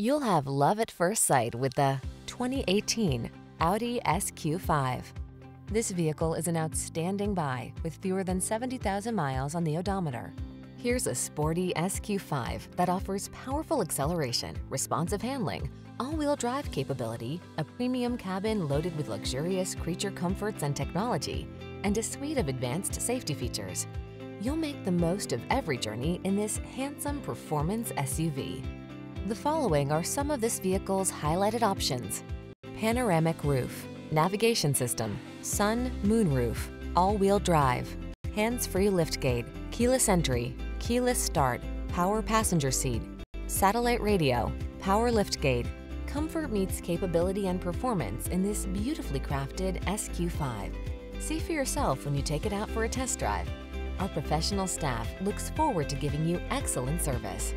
You'll have love at first sight with the 2018 Audi SQ5. This vehicle is an outstanding buy with fewer than 70,000 miles on the odometer. Here's a sporty SQ5 that offers powerful acceleration, responsive handling, all-wheel drive capability, a premium cabin loaded with luxurious creature comforts and technology, and a suite of advanced safety features. You'll make the most of every journey in this handsome performance SUV. The following are some of this vehicle's highlighted options. Panoramic roof, navigation system, sun, moon roof, all-wheel drive, hands-free liftgate, keyless entry, keyless start, power passenger seat, satellite radio, power liftgate. Comfort meets capability and performance in this beautifully crafted SQ5. See for yourself when you take it out for a test drive. Our professional staff looks forward to giving you excellent service.